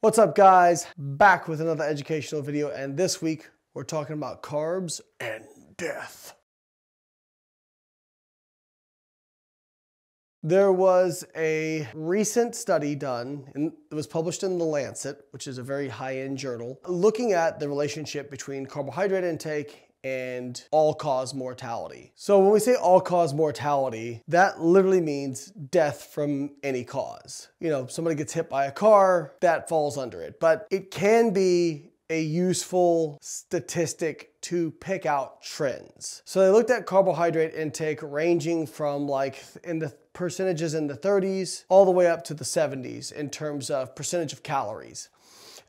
What's up guys? Back with another educational video and this week we're talking about carbs and death. There was a recent study done, and it was published in The Lancet, which is a very high-end journal, looking at the relationship between carbohydrate intake and all-cause mortality. So when we say all-cause mortality, that literally means death from any cause. You know, somebody gets hit by a car, that falls under it. But it can be a useful statistic to pick out trends. So they looked at carbohydrate intake ranging from like in the percentages in the 30s all the way up to the 70s in terms of percentage of calories.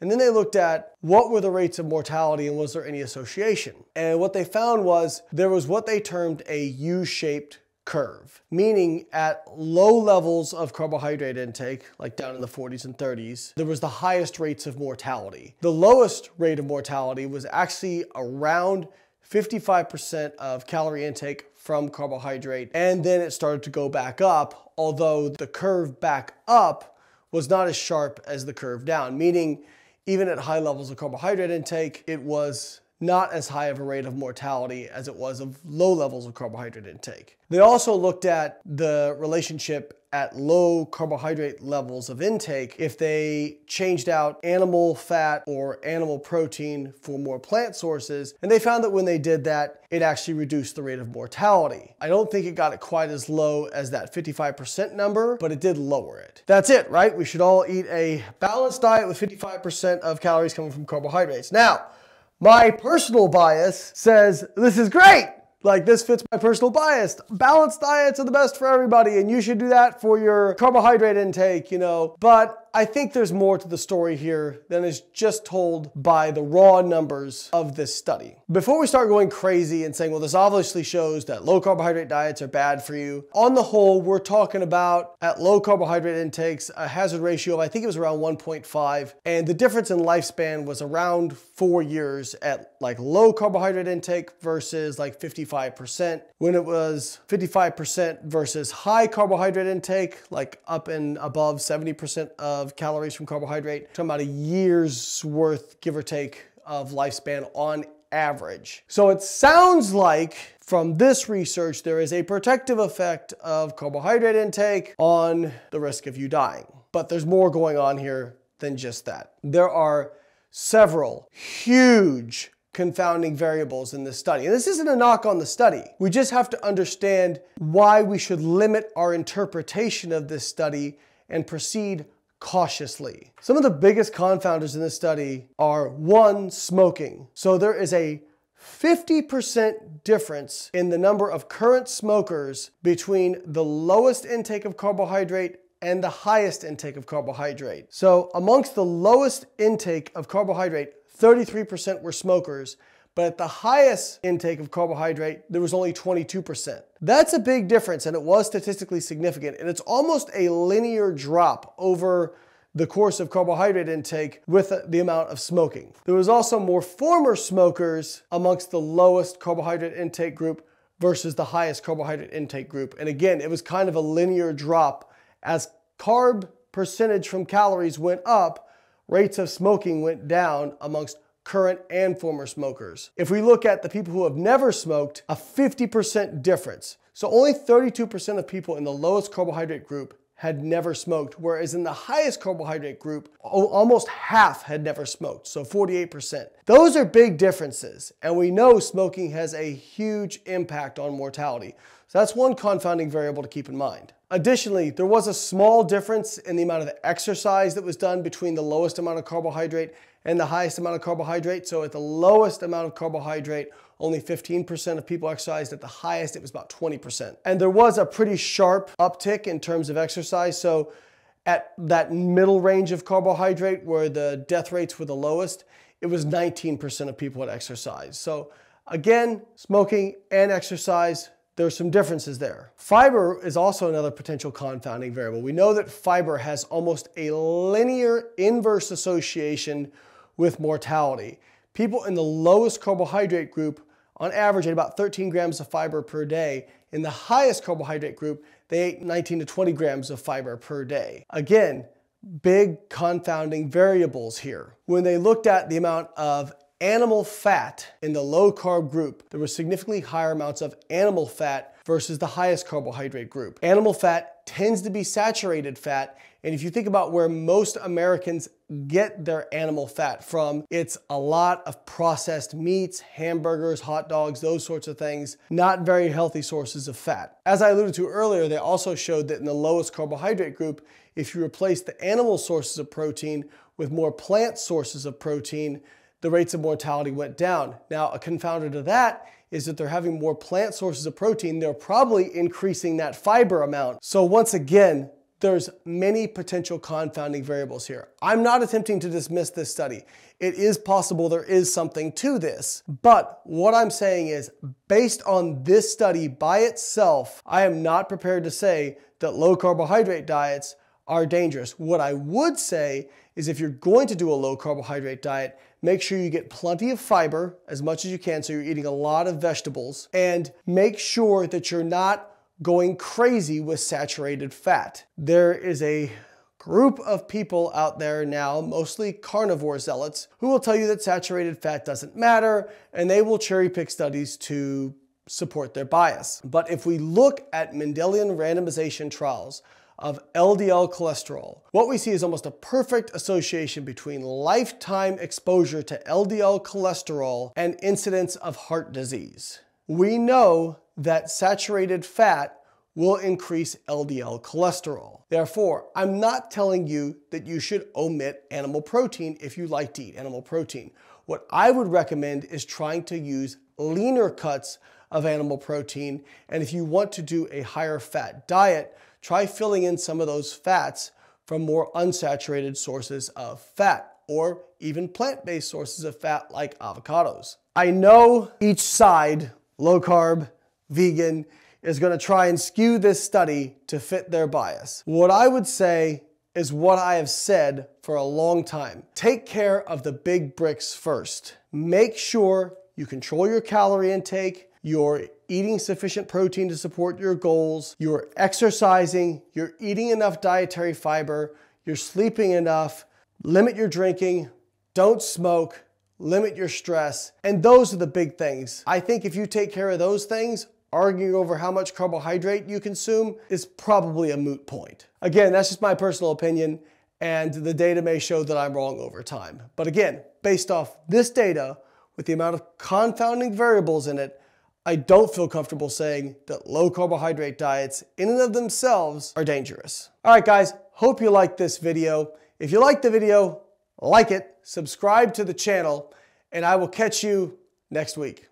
And then they looked at what were the rates of mortality and was there any association? And what they found was there was what they termed a U-shaped curve, meaning at low levels of carbohydrate intake, like down in the 40s and 30s, there was the highest rates of mortality. The lowest rate of mortality was actually around 55% of calorie intake from carbohydrate, and then it started to go back up, although the curve back up was not as sharp as the curve down, meaning even at high levels of carbohydrate intake, it was not as high of a rate of mortality as it was of low levels of carbohydrate intake. They also looked at the relationship at low carbohydrate levels of intake if they changed out animal fat or animal protein for more plant sources. And they found that when they did that, it actually reduced the rate of mortality. I don't think it got it quite as low as that 55% number, but it did lower it. That's it, right? We should all eat a balanced diet with 55% of calories coming from carbohydrates. Now, my personal bias says this is great. Like this fits my personal bias. Balanced diets are the best for everybody and you should do that for your carbohydrate intake, you know. But I think there's more to the story here than is just told by the raw numbers of this study. Before we start going crazy and saying, well, this obviously shows that low carbohydrate diets are bad for you, on the whole, we're talking about at low carbohydrate intakes, a hazard ratio of, I think it was around 1.5, and the difference in lifespan was around four years at like low carbohydrate intake versus like 55%, when it was 55% versus high carbohydrate intake, like up and above 70% of of calories from carbohydrate. Talking about a year's worth, give or take, of lifespan on average. So it sounds like from this research, there is a protective effect of carbohydrate intake on the risk of you dying. But there's more going on here than just that. There are several huge confounding variables in this study. And this isn't a knock on the study. We just have to understand why we should limit our interpretation of this study and proceed cautiously. Some of the biggest confounders in this study are one, smoking. So there is a 50% difference in the number of current smokers between the lowest intake of carbohydrate and the highest intake of carbohydrate. So amongst the lowest intake of carbohydrate, 33% were smokers, but at the highest intake of carbohydrate, there was only 22%. That's a big difference and it was statistically significant and it's almost a linear drop over the course of carbohydrate intake with the amount of smoking. There was also more former smokers amongst the lowest carbohydrate intake group versus the highest carbohydrate intake group. And again, it was kind of a linear drop as carb percentage from calories went up, rates of smoking went down amongst current and former smokers. If we look at the people who have never smoked, a 50% difference. So only 32% of people in the lowest carbohydrate group had never smoked, whereas in the highest carbohydrate group, almost half had never smoked, so 48%. Those are big differences, and we know smoking has a huge impact on mortality. So that's one confounding variable to keep in mind. Additionally, there was a small difference in the amount of exercise that was done between the lowest amount of carbohydrate and the highest amount of carbohydrate. So at the lowest amount of carbohydrate, only 15% of people exercised. At the highest, it was about 20%. And there was a pretty sharp uptick in terms of exercise. So at that middle range of carbohydrate where the death rates were the lowest, it was 19% of people had exercise. So again, smoking and exercise, there's some differences there. Fiber is also another potential confounding variable. We know that fiber has almost a linear inverse association with mortality. People in the lowest carbohydrate group on average ate about 13 grams of fiber per day. In the highest carbohydrate group, they ate 19 to 20 grams of fiber per day. Again, big confounding variables here. When they looked at the amount of animal fat in the low carb group, there were significantly higher amounts of animal fat versus the highest carbohydrate group. Animal fat tends to be saturated fat, and if you think about where most Americans get their animal fat from, it's a lot of processed meats, hamburgers, hot dogs, those sorts of things, not very healthy sources of fat. As I alluded to earlier, they also showed that in the lowest carbohydrate group, if you replace the animal sources of protein with more plant sources of protein, the rates of mortality went down. Now, a confounder to that is that they're having more plant sources of protein, they're probably increasing that fiber amount. So once again, there's many potential confounding variables here. I'm not attempting to dismiss this study. It is possible there is something to this, but what I'm saying is based on this study by itself, I am not prepared to say that low carbohydrate diets are dangerous. What I would say is if you're going to do a low carbohydrate diet, make sure you get plenty of fiber as much as you can so you're eating a lot of vegetables and make sure that you're not going crazy with saturated fat. There is a group of people out there now, mostly carnivore zealots, who will tell you that saturated fat doesn't matter and they will cherry pick studies to support their bias. But if we look at Mendelian randomization trials of LDL cholesterol. What we see is almost a perfect association between lifetime exposure to LDL cholesterol and incidence of heart disease. We know that saturated fat will increase LDL cholesterol. Therefore, I'm not telling you that you should omit animal protein if you like to eat animal protein. What I would recommend is trying to use leaner cuts of animal protein. And if you want to do a higher fat diet, try filling in some of those fats from more unsaturated sources of fat or even plant-based sources of fat like avocados. I know each side, low carb, vegan, is gonna try and skew this study to fit their bias. What I would say is what I have said for a long time. Take care of the big bricks first. Make sure you control your calorie intake, you're eating sufficient protein to support your goals, you're exercising, you're eating enough dietary fiber, you're sleeping enough, limit your drinking, don't smoke, limit your stress, and those are the big things. I think if you take care of those things, arguing over how much carbohydrate you consume is probably a moot point. Again, that's just my personal opinion, and the data may show that I'm wrong over time. But again, based off this data, with the amount of confounding variables in it, I don't feel comfortable saying that low carbohydrate diets in and of themselves are dangerous. All right, guys, hope you liked this video. If you liked the video, like it, subscribe to the channel, and I will catch you next week.